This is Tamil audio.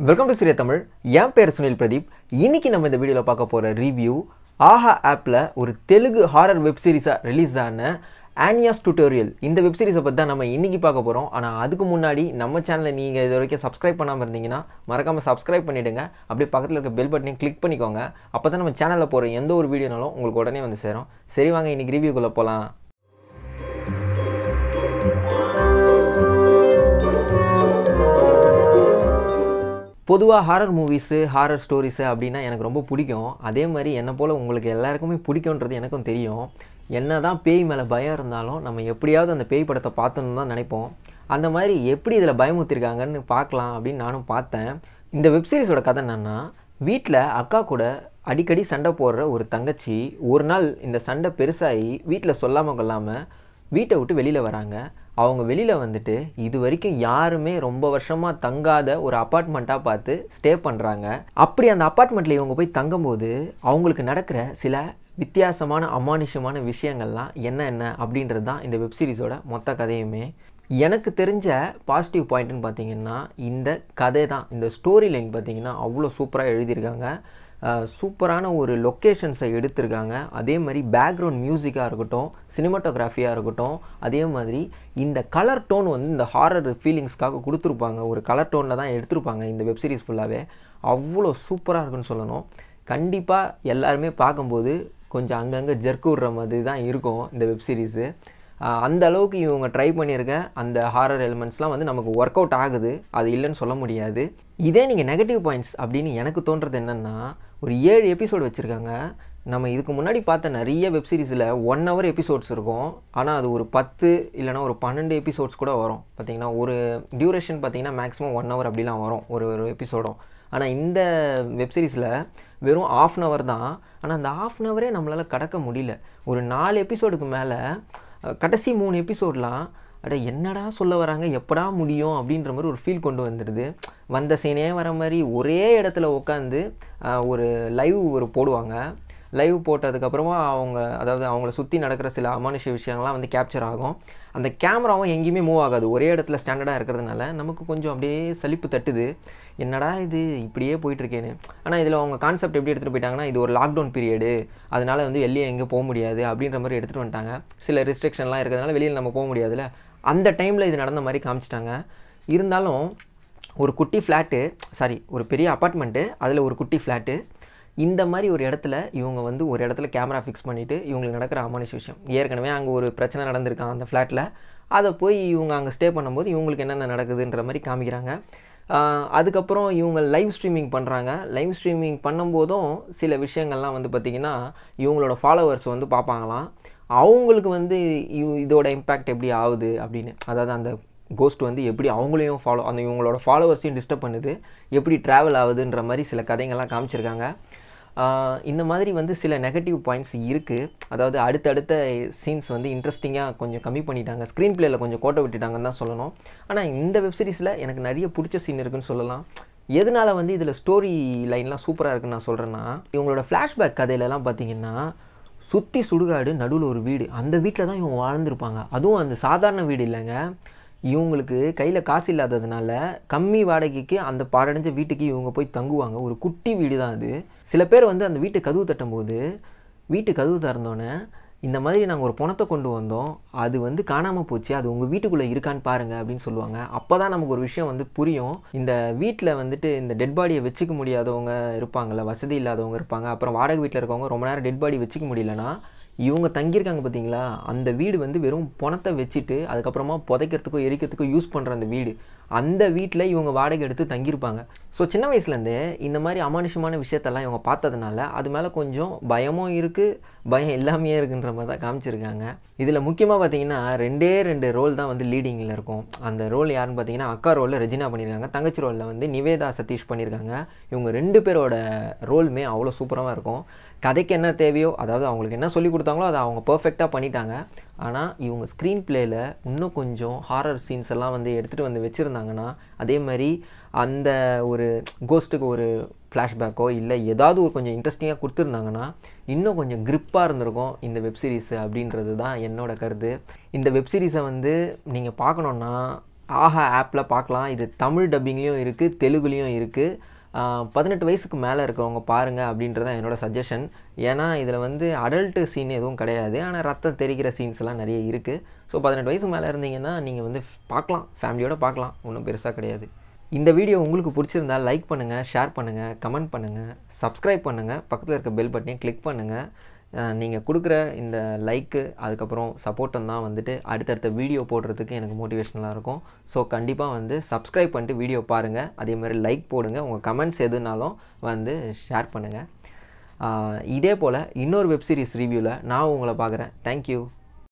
வெல்கம் டு சூர்யா தமிழ் என் பேர் சுனில் பிரதீப். இன்றைக்கி நம்ம இந்த வீடியோவில் பார்க்க போகிற ரிவ்யூ ஆஹா ஆப்பில் ஒரு தெலுங்கு ஹாரர் வெப் சீரிஸாக ரிலீஸ் ஆன ஆனியாஸ் டுட்டோரியல் இந்த வெப் சீரிஸை பற்றி தான் நம்ம இன்றைக்கி பார்க்க போகிறோம் ஆனால் அதுக்கு முன்னாடி நம்ம சேனலை நீங்கள் இது வரைக்கும் சப்ஸ்கிரைப் பண்ணாமல் இருந்தீங்கன்னா மறக்காமல் சப்ஸ்கிரைப் பண்ணிவிடுங்க அப்படியே பக்கத்தில் இருக்க பெல் பட்டனையும் கிளிக் பண்ணிக்கோங்க. அப்போ தான் நம்ம சேனலில் போகிற எந்த ஒரு வீடியோனாலும் உங்களுக்கு உடனே வந்து சேரும். சரி வாங்க இன்னைக்கு ரிவ்யூக்குள்ளே போகலாம் பொதுவாக ஹாரர் மூவிஸு ஹாரர் ஸ்டோரிஸு அப்படின்னா எனக்கு ரொம்ப பிடிக்கும். அதே மாதிரி என்னை போல் உங்களுக்கு எல்லாருக்குமே பிடிக்குன்றது எனக்கும் தெரியும். என்ன தான் பேய் மேலே பயம் இருந்தாலும் நம்ம எப்படியாவது அந்த பேய் படத்தை பார்த்தோன்னு தான் நினைப்போம். அந்த மாதிரி எப்படி இதில் பயமுத்திருக்காங்கன்னு பார்க்கலாம் அப்படின்னு நானும் பார்த்தேன். இந்த வெப்சீரிஸோட கதை என்னென்னா வீட்டில் அக்கா கூட அடிக்கடி சண்டை போடுற ஒரு தங்கச்சி ஒரு நாள் இந்த சண்டை பெருசாகி வீட்டில் சொல்லாமல் கொள்ளாமல் வீட்டை விட்டு வெளியில் வராங்க. அவங்க வெளியில் வந்துட்டு இது வரைக்கும் யாருமே ரொம்ப வருஷமாக தங்காத ஒரு அப்பார்ட்மெண்ட்டாக பார்த்து ஸ்டே பண்ணுறாங்க அப்படி அந்த அப்பார்ட்மெண்ட்டில் இவங்க போய் தங்கும்போது அவங்களுக்கு நடக்கிற சில வித்தியாசமான அமானுஷமான விஷயங்கள்லாம் என்ன என்ன அப்படின்றது தான் இந்த வெப்சீரிஸோட மொத்த கதையுமே. எனக்கு தெரிஞ்ச பாசிட்டிவ் பாயிண்ட்னு பார்த்தீங்கன்னா இந்த கதை தான் இந்த ஸ்டோரி லைன் பார்த்தீங்கன்னா அவ்வளோ சூப்பராக எழுதியிருக்காங்க. சூப்பரான ஒரு லொக்கேஷன்ஸை எடுத்திருக்காங்க. அதே மாதிரி பேக்ரவுண்ட் மியூசிக்காக இருக்கட்டும் சினிமாட்டோகிராஃபியாக இருக்கட்டும் அதே மாதிரி இந்த கலர் டோன் வந்து இந்த ஹாரர் ஃபீலிங்ஸ்க்காக கொடுத்துருப்பாங்க. ஒரு கலர் டோனில் தான் எடுத்திருப்பாங்க இந்த வெப்சீரிஸ் ஃபுல்லாகவே அவ்வளோ சூப்பராக இருக்குன்னு சொல்லணும். கண்டிப்பாக எல்லாருமே பார்க்கும்போது கொஞ்சம் அங்கங்கே ஜெர்க்கு விடுற மாதிரி தான் இருக்கும் இந்த வெப்சீரிஸு அந்த அளவுக்கு இவங்க ட்ரை பண்ணியிருக்க அந்த ஹாரர் எலிமெண்ட்ஸ்லாம் வந்து நமக்கு ஒர்க் அவுட் ஆகுது. அது இல்லைன்னு சொல்ல முடியாது. இதே நீங்கள் நெகட்டிவ் பாயிண்ட்ஸ் அப்படின்னு எனக்கு தோன்றது என்னென்னா ஒரு ஏழு எபிசோடு வச்சுருக்காங்க. நம்ம இதுக்கு முன்னாடி பார்த்த நிறைய வெப்சீரிஸில் ஒன் ஹவர் எபிசோட்ஸ் இருக்கும். ஆனால் அது ஒரு பத்து இல்லைனா ஒரு பன்னெண்டு எபிசோட்ஸ் கூட வரும். பார்த்திங்கன்னா ஒரு டியூரேஷன் பார்த்திங்கன்னா மேக்ஸிமம் ஒன் ஹவர் அப்படிலாம் வரும் ஒரு ஒரு எபிசோடும் ஆனால் இந்த வெப்சீரிஸில் வெறும் ஆஃப் அன் ஹவர் தான். ஆனால் அந்த ஆஃப் அன் ஹவரே நம்மளால் கடக்க முடியல. ஒரு நாலு எபிசோடுக்கு மேலே கடைசி மூணு எபிசோட்லாம் அட என்னடா சொல்ல வராங்க? எப்படா முடியும்? அப்படின்ற மாதிரி ஒரு ஃபீல் கொண்டு வந்துடுது. வந்த சீனே வர மாதிரி ஒரே இடத்துல உட்காந்து ஒரு லைவ் ஒரு போடுவாங்க. லைவ் போட்டதுக்கப்புறமா அவங்க அதாவது அவங்கள சுற்றி நடக்கிற சில அமானுஷ விஷயங்கள்லாம் வந்து கேப்சர் ஆகும். அந்த கேமராவும் எங்கேயுமே மூவ் ஆகாது. ஒரே இடத்துல ஸ்டாண்டர்டாக இருக்கிறதுனால நமக்கு கொஞ்சம் அப்படியே சலிப்பு தட்டுது. என்னடா இது? இப்படியே போயிட்டுருக்கேன்னு. ஆனால் இதில் அவங்க கான்செப்ட் எப்படி எடுத்துகிட்டு போயிட்டாங்கன்னா இது ஒரு லாக்டவுன் பீரியடு அதனால் வந்து வெளியே எங்கே போக முடியாது அப்படின்ற மாதிரி எடுத்துகிட்டு வந்துட்டாங்க. சில ரெஸ்ட்ரிக்ஷன்லாம் இருக்கிறதுனால வெளியில் நம்ம போக முடியாதுல்ல. அந்த டைமில் இது நடந்த மாதிரி காமிச்சிட்டாங்க. இருந்தாலும் ஒரு குட்டி ஃப்ளாட்டு சாரி ஒரு பெரிய அப்பார்ட்மெண்ட்டு அதில் ஒரு குட்டி ஃப்ளாட்டு இந்த மாதிரி ஒரு இடத்துல இவங்க வந்து ஒரு இடத்துல கேமரா ஃபிக்ஸ் பண்ணிவிட்டு இவங்களுக்கு நடக்கிற அமானுஷ விஷயம் ஏற்கனவே அங்கே ஒரு பிரச்சனை நடந்திருக்கான் அந்த ஃப்ளாட்டில் அதை போய் இவங்க அங்கே ஸ்டே பண்ணும்போது இவங்களுக்கு என்னென்ன நடக்குதுன்ற மாதிரி காமிக்கிறாங்க. அதுக்கப்புறம் இவங்க லைவ் ஸ்ட்ரீமிங் பண்ணுறாங்க லைவ் ஸ்ட்ரீமிங் பண்ணும்போதும் சில விஷயங்கள்லாம் வந்து பார்த்திங்கன்னா இவங்களோட ஃபாலோவர்ஸ் வந்து பார்ப்பாங்களாம். அவங்களுக்கு வந்து இதோட இம்பேக்ட் எப்படி ஆகுது அப்படின்னு. அதாவது அந்த கோஸ்ட் வந்து எப்படி அவங்களையும் ஃபாலோ அந்த இவங்களோட ஃபாலோவர்ஸையும் டிஸ்டர்ப் பண்ணுது எப்படி ட்ராவல் ஆகுதுன்ற மாதிரி சில கதைங்கள்லாம் காமிச்சிருக்காங்க. இந்த மாதிரி வந்து சில நெகட்டிவ் பாயிண்ட்ஸ் இருக்குது அதாவது அடுத்தடுத்த சீன்ஸ் வந்து இன்ட்ரெஸ்டிங்காக கொஞ்சம் கம்மி பண்ணிட்டாங்க. ஸ்க்ரீன் பிளேயில் கொஞ்சம் கோட்டை விட்டுட்டாங்கன்னு தான் சொல்லணும். ஆனால் இந்த வெப்சீரிஸில் எனக்கு நிறைய பிடிச்ச சீன் இருக்குன்னு சொல்லலாம். எதனால் வந்து இதில் ஸ்டோரி லைன்லாம் சூப்பராக இருக்குன்னு நான் சொல்கிறேன்னா இவங்களோட ஃப்ளாஷ்பேக் கதையிலலாம் பார்த்தீங்கன்னா சுற்றி சுடுகாடு நடுவில் ஒரு வீடு. அந்த வீட்டில் தான் இவங்க வாழ்ந்துருப்பாங்க. அதுவும் அந்த சாதாரண வீடு இல்லைங்க. இவங்களுக்கு கையில் காசு இல்லாததுனால கம்மி வாடகைக்கு அந்த பாடடைஞ்ச வீட்டுக்கு இவங்க போய் தங்குவாங்க. ஒரு குட்டி வீடு தான் அது. சில பேர் வந்து அந்த வீட்டு கதவு தட்டும்போது வீட்டு கதவு திறந்தோன்னே இந்த மாதிரி நாங்கள் ஒரு பணத்தை கொண்டு வந்தோம். அது வந்து காணாமல் போச்சு. அது உங்கள் வீட்டுக்குள்ளே இருக்கான்னு பாருங்கள் அப்படின்னு சொல்லுவாங்க. அப்போ தான் நமக்கு ஒரு விஷயம் வந்து புரியும். இந்த வீட்டில் வந்துட்டு இந்த டெட் பாடியை வச்சுக்க முடியாதவங்க இருப்பாங்கள்ல வசதி இல்லாதவங்க இருப்பாங்க. அப்புறம் வாடகை வீட்டில் இருக்கவங்க ரொம்ப நேரம் டெட் பாடி வச்சுக்க முடியலன்னா இவங்க தங்கியிருக்காங்க பார்த்தீங்களா? அந்த வீடு வந்து வெறும் பணத்தை வச்சுட்டு அதுக்கப்புறமா புதைக்கிறதுக்கோ எரிக்கிறதுக்கோ யூஸ் பண்ணுற அந்த வீடு. அந்த வீட்டில் இவங்க வாடகை எடுத்து தங்கியிருப்பாங்க. ஸோ சின்ன வயசுலேருந்தே இந்த மாதிரி அமானுஷமான விஷயத்தெல்லாம் இவங்க பார்த்ததுனால அது மேலே கொஞ்சம் பயமும் இருக்குது பயம் இல்லாமையே இருக்குன்ற மாதிரி தான் காமிச்சிருக்காங்க. இதில் முக்கியமாக பார்த்தீங்கன்னா ரெண்டே ரெண்டு ரோல் தான் வந்து லீடிங்கில் இருக்கும். அந்த ரோல் யாருன்னு பார்த்தீங்கன்னா அக்கா ரோலில் ரெஜினா பண்ணியிருக்காங்க தங்கச்சி ரோலில் வந்து நிவேதா சதீஷ் பண்ணியிருக்காங்க இவங்க ரெண்டு பேரோட ரோலுமே அவ்வளோ சூப்பராக இருக்கும். கதைக்கு என்ன தேவையோ அதாவது அவங்களுக்கு என்ன சொல்லி கொடுத்தாங்களோ அதை அவங்க பர்ஃபெக்டாக பண்ணிட்டாங்க. ஆனால் இவங்க ஸ்க்ரீன் பிளேயில் இன்னும் கொஞ்சம் ஹாரர் சீன்ஸ் எல்லாம் வந்து எடுத்துகிட்டு வந்து வச்சுருந்தாங்கன்னா அதே மாதிரி அந்த ஒரு கோஸ்ட்டுக்கு ஒரு ஃப்ளாஷ்பேக்கோ இல்லை ஏதாவது ஒரு கொஞ்சம் இன்ட்ரெஸ்டிங்காக கொடுத்துருந்தாங்கன்னா இன்னும் கொஞ்சம் க்ரிப்பாக இருந்திருக்கும் இந்த வெப்சீரிஸு அப்படின்றது தான் என்னோட கருத்து. இந்த வெப்சீரிஸை வந்து நீங்கள் பார்க்கணுன்னா ஆஹா ஆப்பில் பார்க்கலாம். இது தமிழ் டப்பிங்லேயும் இருக்குது தெலுங்குலேயும் இருக்குது பதினெட்டு வயசுக்கு மேலே இருக்கிறவங்க பாருங்கள் அப்படின்றதான் என்னோடய சஜஷன் ஏன்னா இதில் வந்து அடல்ட்டு சீன் எதுவும் கிடையாது. ஆனால் ரத்தம் தெரிகிற சீன்ஸ்லாம் நிறைய இருக்குது ஸோ பதினெட்டு வயசுக்கு மேலே இருந்தீங்கன்னா நீங்கள் வந்து பார்க்கலாம். ஃபேமிலியோடு பார்க்கலாம். ஒன்றும் பெருசாக கிடையாது. இந்த வீடியோ உங்களுக்கு பிடிச்சிருந்தா லைக் பண்ணுங்கள் ஷேர் பண்ணுங்கள் கமெண்ட் பண்ணுங்கள் சப்ஸ்கிரைப் பண்ணுங்கள் பக்கத்தில் இருக்க பெல் பட்டனையும் கிளிக் பண்ணுங்கள் நீங்கள் கொடுக்குற இந்த லைக்கு அதுக்கப்புறம் சப்போர்ட்டும் தான் வந்துட்டு அடுத்தடுத்த வீடியோ போடுறதுக்கு எனக்கு மோட்டிவேஷனலாக இருக்கும். ஸோ கண்டிப்பாக வந்து சப்ஸ்கிரைப் பண்ணிட்டு வீடியோ பாருங்கள் அதே மாதிரி லைக் போடுங்கள் உங்கள் கமெண்ட்ஸ் எதுனாலும் வந்து ஷேர் பண்ணுங்கள் இதே போல் இன்னொரு வெப்சீரிஸ் ரிவ்யூவில் நான் உங்களை பார்க்குறேன். தேங்க்யூ